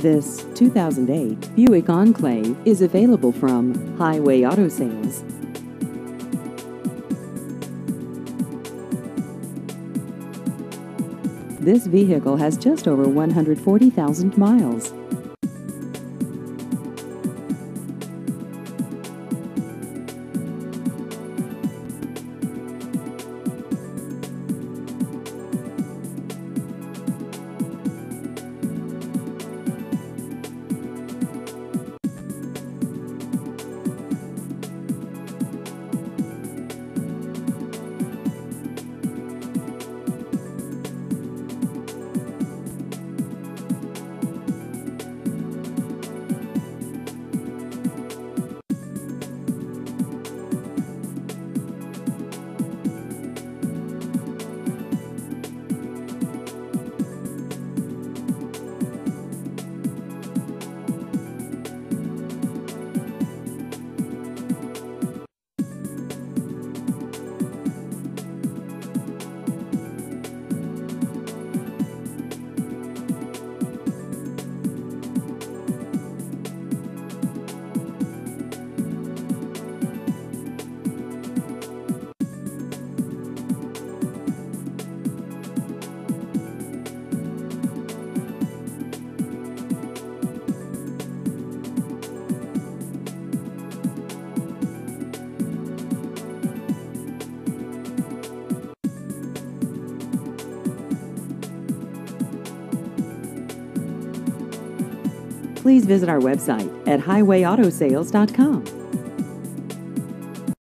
This 2008 Buick Enclave is available from Hi-Way Auto Sales. This vehicle has just over 140,000 miles. Please visit our website at hiwayautosales.com.